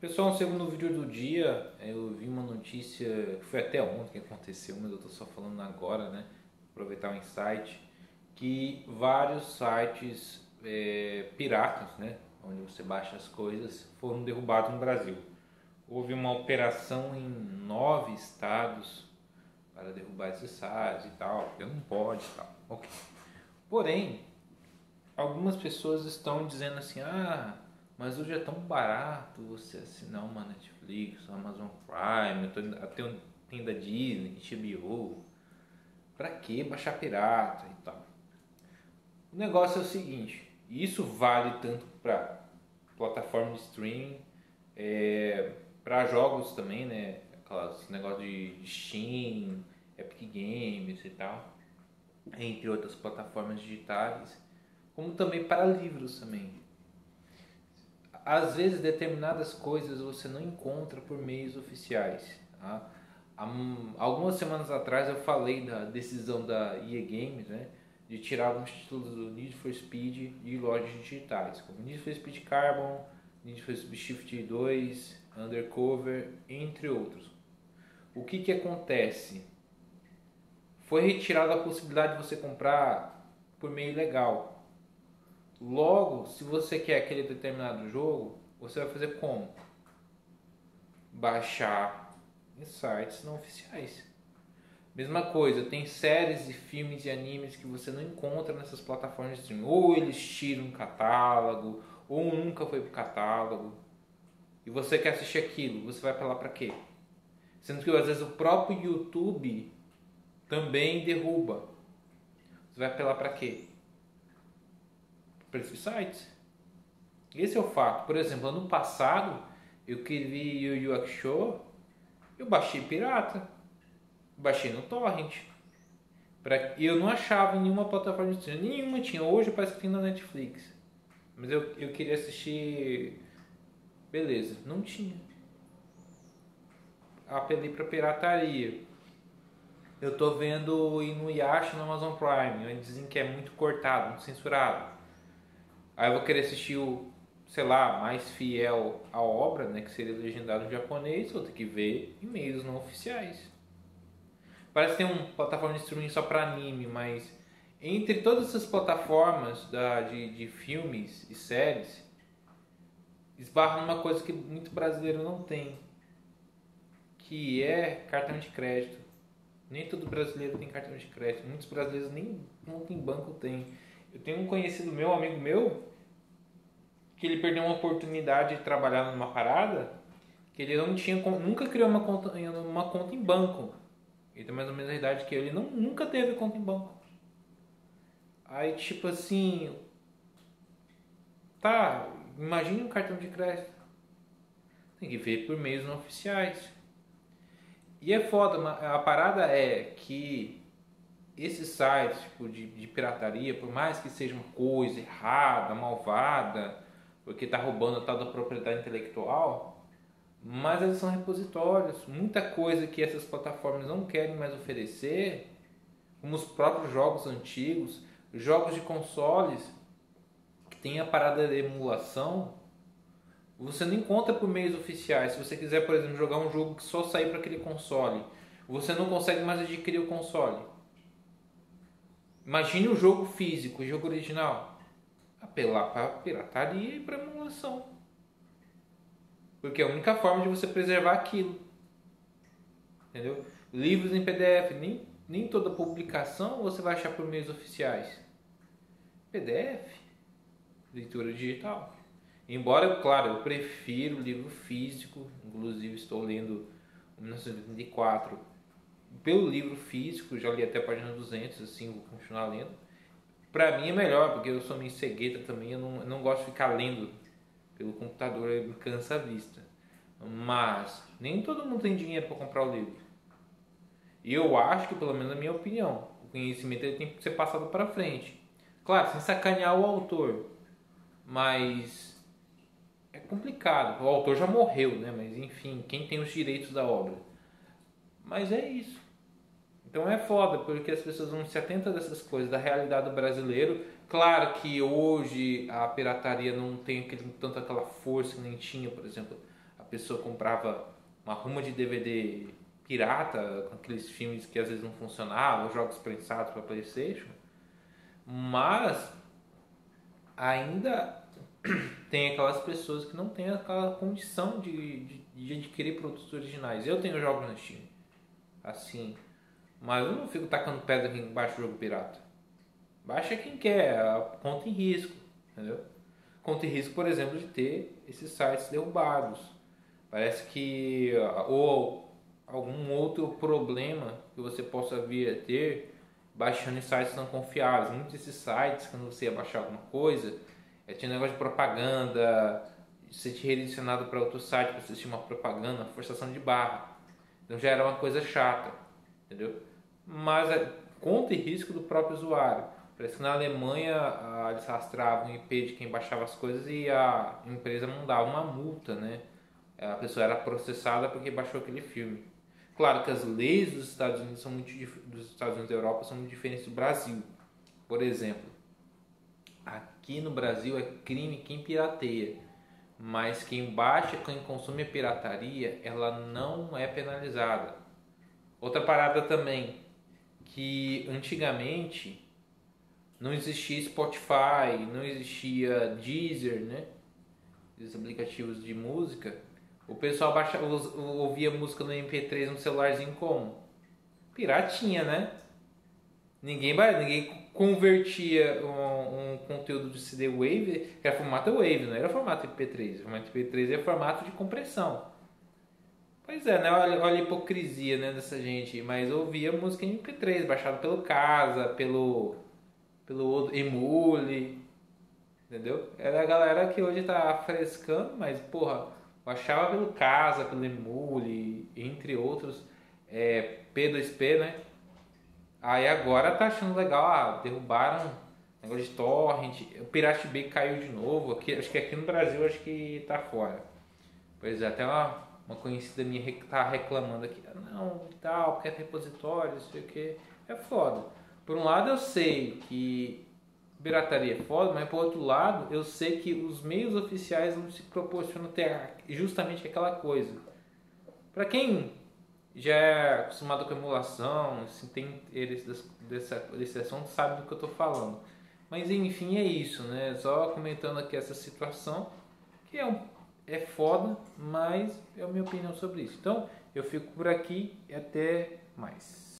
Pessoal, no segundo vídeo do dia, eu vi uma notícia que foi até ontem que aconteceu, mas eu estou só falando agora, né? Aproveitar o insight, que vários sites é, piratas, né? Onde você baixa as coisas, foram derrubados no Brasil. Houve uma operação em nove estados para derrubar esses sites e tal, porque não pode e tal. Ok. Porém, algumas pessoas estão dizendo assim, ah mas hoje é tão barato você assinar uma Netflix, uma Amazon Prime, até tem da Disney, HBO. Pra que baixar pirata e tal? O negócio é o seguinte, isso vale tanto para plataforma de streaming, é, para jogos também, né? Aquelas negócios de Steam, Epic Games e tal, entre outras plataformas digitais, como também para livros também às vezes determinadas coisas você não encontra por meios oficiais. Tá? algumas semanas atrás eu falei da decisão da EA Games né, de tirar alguns títulos do Need for Speed de lojas digitais, como Need for Speed Carbon, Need for Speed Shift 2, Undercover, entre outros. O que, que acontece? Foi retirada a possibilidade de você comprar por meio legal. Logo, se você quer aquele determinado jogo, você vai fazer como? Baixar em sites não oficiais. Mesma coisa, tem séries e filmes e animes que você não encontra nessas plataformas de streaming. Ou eles tiram um catálogo, ou nunca foi pro catálogo. E você quer assistir aquilo, você vai para para quê? Sendo que às vezes o próprio YouTube também derruba. Você vai apelar para quê? Para esses sites. Esse é o fato. Por exemplo, ano passado eu queria Yu Yu Hakusho, eu baixei pirata, baixei no torrent. Pra, eu não achava em nenhuma plataforma de streaming, nenhuma tinha. Hoje parece que tem na Netflix. Mas eu, eu queria assistir. Beleza, não tinha. Apelei para pirataria. Eu tô vendo Inuyasha no Amazon Prime, onde dizem que é muito cortado, muito censurado. Aí eu vou querer assistir o, sei lá, mais fiel à obra, né, que seria legendado em japonês, vou ter que ver e-mails não oficiais. Parece que tem uma plataforma de streaming só para anime, mas entre todas essas plataformas da, de, de filmes e séries, esbarra numa coisa que muito brasileiro não tem, que é cartão de crédito. Nem todo brasileiro tem cartão de crédito. Muitos brasileiros nem não tem banco tem. Eu tenho um conhecido meu, amigo meu, que ele perdeu uma oportunidade de trabalhar numa parada que ele não tinha nunca criou uma conta uma conta em banco. Ele tem mais ou menos a idade que eu ele não nunca teve conta em banco. Aí tipo assim tá imagine um cartão de crédito. Tem que ver por meios não oficiais. E é foda a parada é que esses sites tipo de, de pirataria por mais que seja uma coisa errada malvada porque está roubando a tal da propriedade intelectual, mas eles são repositórios. Muita coisa que essas plataformas não querem mais oferecer, como os próprios jogos antigos, jogos de consoles que tem a parada de emulação, você não encontra por meios oficiais. Se você quiser, por exemplo, jogar um jogo que só sair para aquele console, você não consegue mais adquirir o console. Imagine o jogo físico, o jogo original apelar para pirataria e para emulação. Porque é a única forma de você preservar aquilo. Entendeu? Livros em PDF, nem, nem toda publicação você vai achar por meios oficiais. PDF, leitura digital. Embora, claro, eu prefiro livro físico, inclusive estou lendo 1984 pelo livro físico, já li até a página 200, assim, vou continuar lendo Pra mim é melhor, porque eu sou meio cegueta também, eu não, eu não gosto de ficar lendo pelo computador, me cansa a vista. Mas nem todo mundo tem dinheiro para comprar o livro. E eu acho que, pelo menos na minha opinião, o conhecimento ele tem que ser passado para frente. Claro, sem sacanear o autor, mas é complicado. O autor já morreu, né? Mas enfim, quem tem os direitos da obra? Mas é isso. Então é foda, porque as pessoas não se atentam dessas coisas, da realidade do brasileiro. Claro que hoje a pirataria não tem aquele, tanto aquela força que nem tinha, por exemplo, pessoa comprava uma ruma de DVD pirata, com aqueles filmes que às vezes não funcionavam, jogos prensados para PlayStation. Mas ainda tem aquelas pessoas que não têm aquela condição de, de, de adquirir produtos originais. Eu tenho jogos na Steam, assim, mas eu não fico tacando pedra aqui embaixo do jogo pirata. Baixa quem quer, conta em risco, entendeu? Conta em risco, por exemplo, de ter esses sites derrubados. Parece que ou algum outro problema que você possa vir a ter baixando em sites não confiáveis. Muitos desses sites, quando você ia baixar alguma coisa, é, tinha negócio de propaganda, você tinha redirecionado para outro site para assistir uma propaganda, forçação de barra. Então já era uma coisa chata, entendeu? Mas é conta e risco do próprio usuário. Parece que na Alemanha eles rastreavam o IP de quem baixava as coisas e a empresa mandava uma multa, né? A pessoa era processada porque baixou aquele filme. Claro que as leis dos Estados Unidos são muito dos Estados Unidos da Europa são muito diferentes do Brasil. Por exemplo, aqui no Brasil é crime quem pirateia, mas quem baixa, quem consome pirataria, ela não é penalizada. Outra parada também, que antigamente não existia Spotify, não existia Deezer, né? Esses aplicativos de música o pessoal baixa, ouvia música no MP3 no celularzinho como? Piratinha, né? Ninguém, ninguém convertia um, um, conteúdo de CD Wave, que era formato Wave, não era formato MP3. O formato MP3 é formato de compressão. Pois é, né? Olha, olha a hipocrisia né, dessa gente. Mas ouvia música em MP3, baixado pelo Casa, pelo, pelo Emule, entendeu? Era a galera que hoje tá frescando, mas porra baixava pelo Casa, pelo Emule, entre outros, é, P2P, né? Aí agora tá achando legal, ah, derrubaram negócio de torrent, o Pirate Bay caiu de novo, aqui, acho que aqui no Brasil acho que tá fora. Pois é, até uma, uma conhecida minha tá reclamando aqui, ah, não, tal, porque é repositório, não sei o que, é foda. Por um lado eu sei que pirataria é foda, mas por outro lado, eu sei que os meios oficiais não se proporcionam ter justamente aquela coisa. Para quem já é acostumado com emulação, se tem eles dessa, desse assunto, sabe do que eu estou falando. Mas enfim, é isso, né? Só comentando aqui essa situação, que é, um, é foda, mas é a minha opinião sobre isso. Então, eu fico por aqui e até mais.